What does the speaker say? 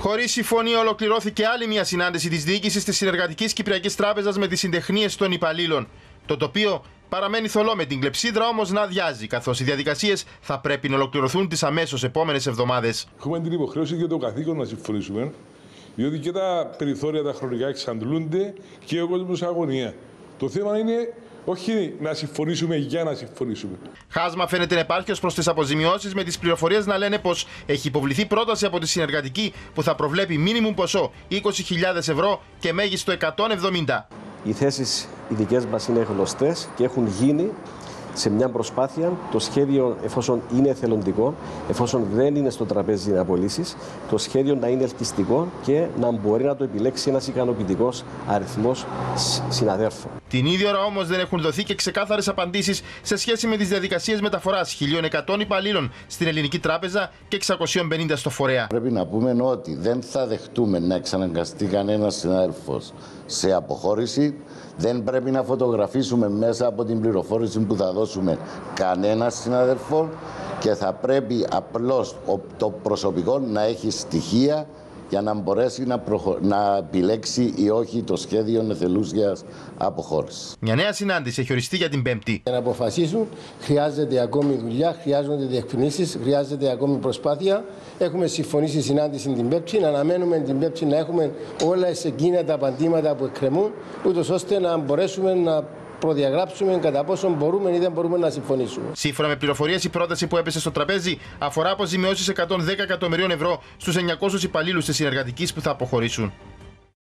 Χωρίς συμφωνία, ολοκληρώθηκε άλλη μια συνάντηση της διοίκησης της Συνεργατικής Κυπριακής Τράπεζας με τις συντεχνίες των υπαλλήλων. Το τοπίο παραμένει θολό με την κλεψίδρα όμως να αδειάζει, καθώς οι διαδικασίες θα πρέπει να ολοκληρωθούν τις αμέσως επόμενες εβδομάδες. Έχουμε την υποχρέωση και το καθήκον να συμφωνήσουμε, διότι και τα περιθώρια τα χρονικά εξαντλούνται και ο κόσμος αγωνία. Το θέμα είναι όχι να συμφωνήσουμε για να συμφωνήσουμε. Χάσμα φαίνεται να υπάρχει ως προς τις αποζημιώσεις, με τις πληροφορίες να λένε πως έχει υποβληθεί πρόταση από τη συνεργατική που θα προβλέπει μίνιμουμ ποσό 20.000 ευρώ και μέγιστο 170. Οι θέσεις οι δικέ μας είναι γνωστές και έχουν γίνει σε μια προσπάθεια το σχέδιο, εφόσον είναι εθελοντικό, εφόσον δεν είναι στο τραπέζι να απολύσει, το σχέδιο να είναι ελκυστικό και να μπορεί να το επιλέξει ένας ικανοποιητικός αριθμός συναδέρφων. Την ίδια ώρα όμως δεν έχουν δοθεί και ξεκάθαρες απαντήσεις σε σχέση με τις διαδικασίες μεταφοράς 1.100 υπαλλήλων στην Ελληνική Τράπεζα και 650 στο φορέα. Πρέπει να πούμε ότι δεν θα δεχτούμε να εξαναγκαστεί κανένας συνάδελφος σε αποχώρηση. Δεν πρέπει να φωτογραφίσουμε μέσα από την πληροφόρηση που θα δώσουμε κανένα συναδελφό και θα πρέπει απλώς το προσωπικό να έχει στοιχεία για να μπορέσει να, προχω... να επιλέξει ή όχι το σχέδιο εθελούσια αποχώρησης. Μια νέα συνάντηση έχει οριστεί για την Πέμπτη. Για να αποφασίσουν χρειάζεται ακόμη δουλειά, χρειάζονται διευκρινήσεις, χρειάζεται ακόμη προσπάθεια. Έχουμε συμφωνήσει συνάντηση την Πέμπτη, να αναμένουμε την Πέμπτη να έχουμε όλα εκείνα τα απαντήματα που εκκρεμούν, ούτως ώστε να μπορέσουμε να προδιαγράψουμε κατά πόσο μπορούμε ή δεν μπορούμε να συμφωνήσουμε. Σύμφωνα με πληροφορίες, η πρόταση που έπεσε στο τραπέζι αφορά αποζημιώσεις 110 εκατομμυρίων ευρώ στους 900 υπαλλήλους της συνεργατικής που θα αποχωρήσουν.